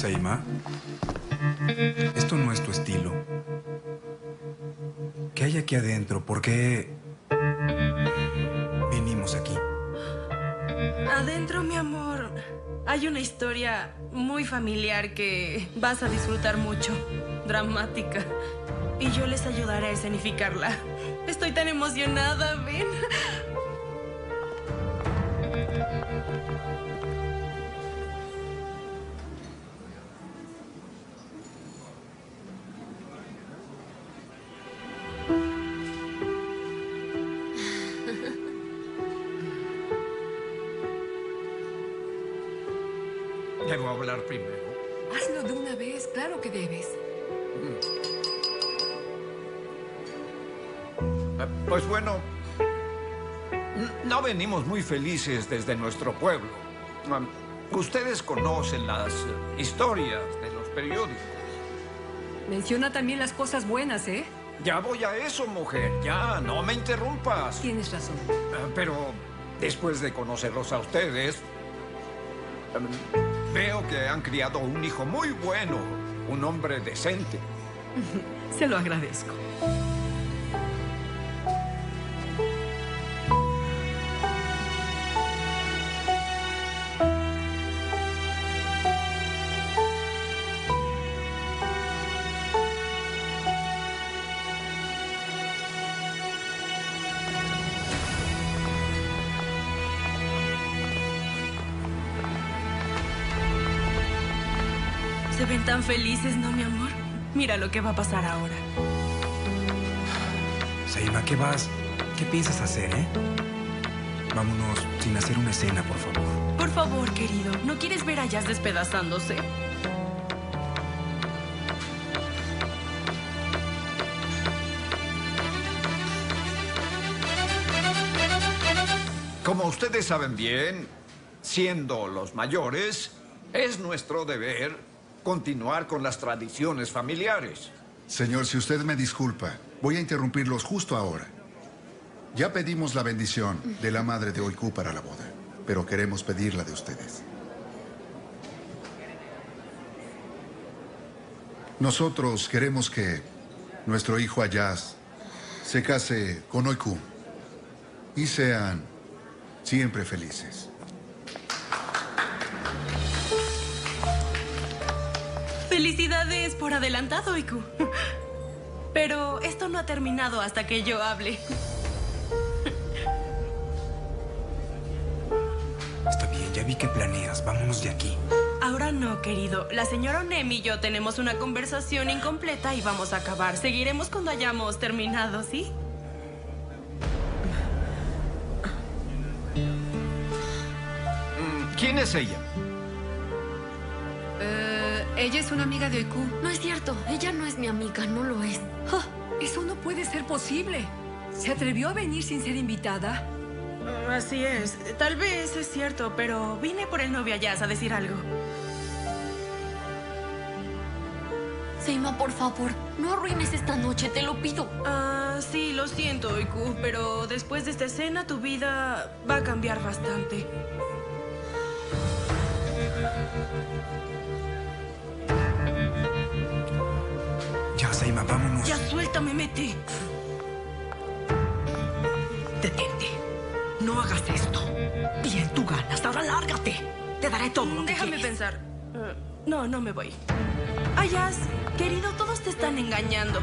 Seima, esto no es tu estilo. ¿Qué hay aquí adentro? ¿Por qué vinimos aquí? Adentro, mi amor, hay una historia muy familiar que vas a disfrutar mucho. Dramática. Y yo les ayudaré a escenificarla. Estoy tan emocionada, ven. Debo hablar primero. Hazlo de una vez, claro que debes. Eh, Pues bueno, no venimos muy felices desde nuestro pueblo. Um, Ustedes conocen las historias de los periódicos. Menciona también las cosas buenas, ¿eh? Ya voy a eso, mujer. Ya, no me interrumpas. Tienes razón. Eh, Pero después de conocerlos a ustedes, em, veo que han criado un hijo muy bueno, un hombre decente. Se lo agradezco. Ven tan felices, ¿no, mi amor? Mira lo que va a pasar ahora. Seima, ¿qué vas? ¿Qué piensas hacer, eh? Vámonos sin hacer una escena, por favor. Por favor, querido, ¿no quieres ver a Jazz despedazándose? Como ustedes saben bien, siendo los mayores, es nuestro deber continuar con las tradiciones familiares. Señor, si usted me disculpa, voy a interrumpirlos justo ahora. Ya pedimos la bendición de la madre de Oiku para la boda, pero queremos pedirla de ustedes. Nosotros queremos que nuestro hijo Ayaz se case con Oiku y sean siempre felices. Felicidades por adelantado, Iku. Pero esto no ha terminado hasta que yo hable. Está bien, ya vi que planeas. Vámonos de aquí. Ahora no, querido. La señora Onem y yo tenemos una conversación incompleta y vamos a acabar. Seguiremos cuando hayamos terminado, ¿sí? Mm, ¿Quién es ella? Ella es una amiga de Oiku. No es cierto, ella no es mi amiga, no lo es. ¡Ja! Eso no puede ser posible. ¿Se atrevió a venir sin ser invitada? Así es. Tal vez es cierto, pero vine por el novio Jazz a decir algo. Seima, por favor, no arruines esta noche, te lo pido. Ah, sí, lo siento, Iku, pero después de esta escena tu vida va a cambiar bastante. Ya, vámonos. Ya suéltame, Mete. Detente. No hagas esto. Bien, tú ganas. Ahora lárgate. Te daré todo lo que Déjame quieres. pensar. Eh, no, no me voy. Ayas, querido, todos te están engañando.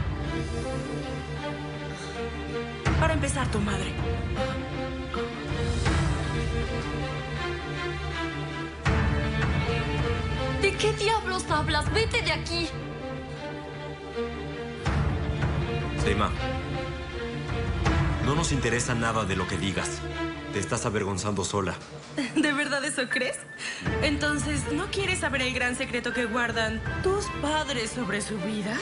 Para empezar, tu madre. ¿De qué diablos hablas? Vete de aquí. Seima, no nos interesa nada de lo que digas. Te estás avergonzando sola. ¿De verdad eso crees? Entonces, ¿no quieres saber el gran secreto que guardan tus padres sobre su vida?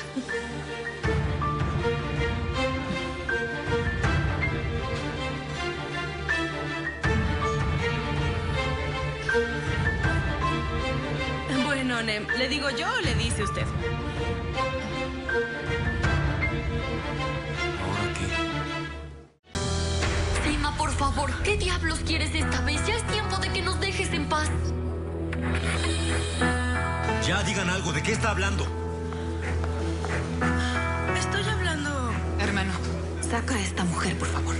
Bueno, Nem, ¿le digo yo o le dice usted? Quieres esta vez? Ya es tiempo de que nos dejes en paz. Ya digan algo. ¿De qué está hablando? Estoy hablando... Hermano, saca a esta mujer, por favor.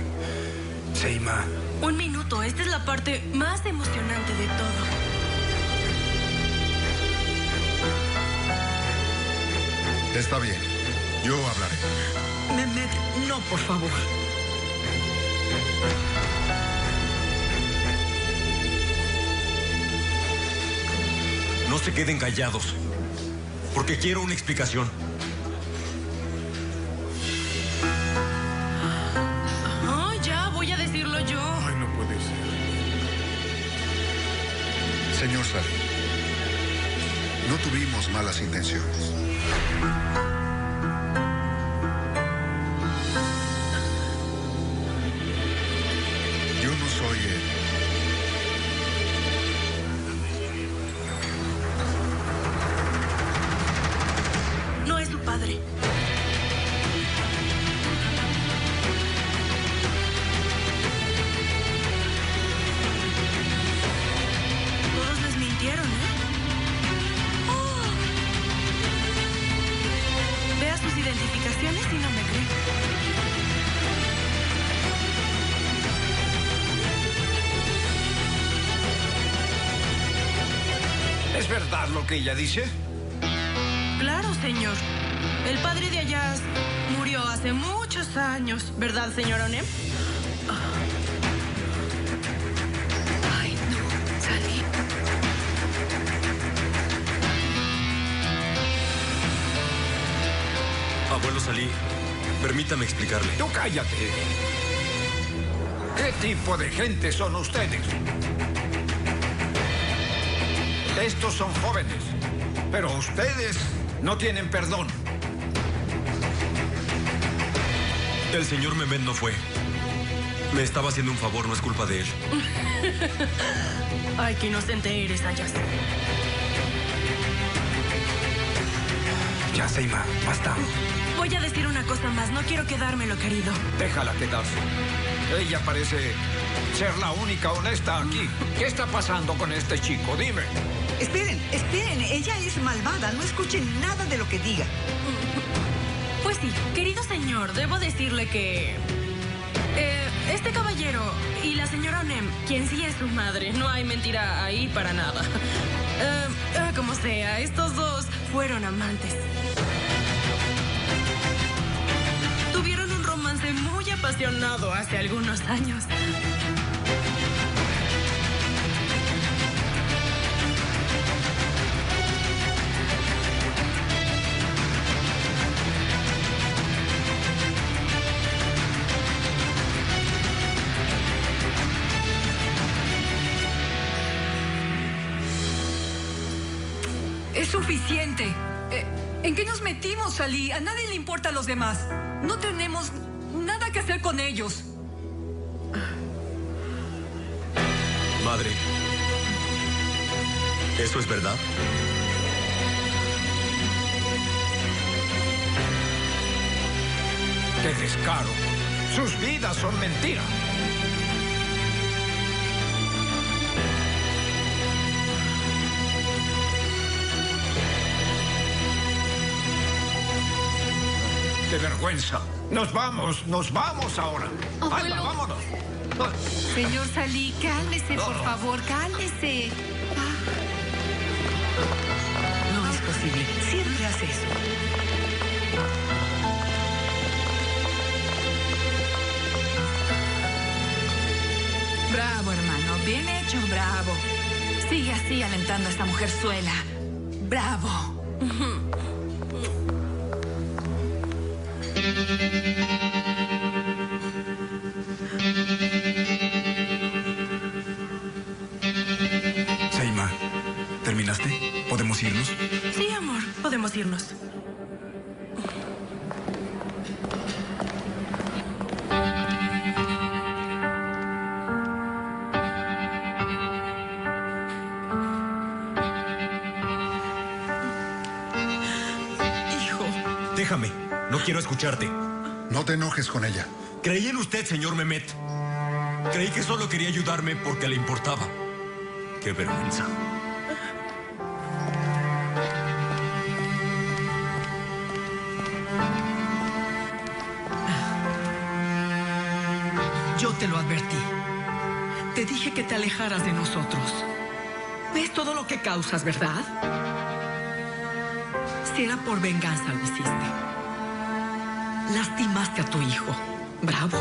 Seima, Un minuto, esta es la parte más emocionante de todo. Está bien. Yo hablaré. Mehmet, no, por favor. No se queden callados. Porque quiero una explicación. Oh, ya, voy a decirlo yo. Ay, no puede ser. Señor Salih, no tuvimos malas intenciones. Y no me cree. ¿Es verdad lo que ella dice? Claro, señor. El padre de Ayaz murió hace muchos años, ¿verdad, señor Onem? Salí, permítame explicarle. Tú cállate. ¿Qué tipo de gente son ustedes? Estos son jóvenes, pero ustedes no tienen perdón. El señor Mehmet no fue. Me estaba haciendo un favor, no es culpa de él. Ay, qué inocente eres, Ayaz. Ya, Seima, basta. Voy a decir una cosa más. No quiero quedármelo, querido. Déjala quedarse. Ella parece ser la única honesta aquí. ¿Qué está pasando con este chico? Dime. Esperen, esperen. Ella es malvada. No escuchen nada de lo que diga. Pues sí, querido señor, debo decirle que... eh, este caballero y la señora Onem, quien sí es su madre, no hay mentira ahí para nada. Eh, eh, como sea, estos dos fueron amantes. Apasionado hace algunos años. Es suficiente. Eh, ¿En qué nos metimos, Salí? A nadie le importa a los demás. No tenemos nada que hacer con ellos. Madre. ¿Eso es verdad? ¡Qué descaro! Sus vidas son mentira. ¡Qué vergüenza! Nos vamos, nos vamos ahora. Vámonos. Señor Salí, cálmese, por favor, cálmese. No es posible. Siempre hace eso. Bravo, hermano. Bien hecho, bravo. Sigue así alentando a esta mujer suela. Bravo. Seima, ¿terminaste? ¿Podemos irnos? Sí, amor, podemos irnos. Hijo. Déjame. No quiero escucharte. No te enojes con ella. Creí en usted, señor Mehmet. Creí que solo quería ayudarme porque le importaba. Qué vergüenza. Yo te lo advertí. Te dije que te alejaras de nosotros. ¿Ves todo lo que causas, verdad? Si era por venganza lo hiciste. Lastimaste a tu hijo. Bravo.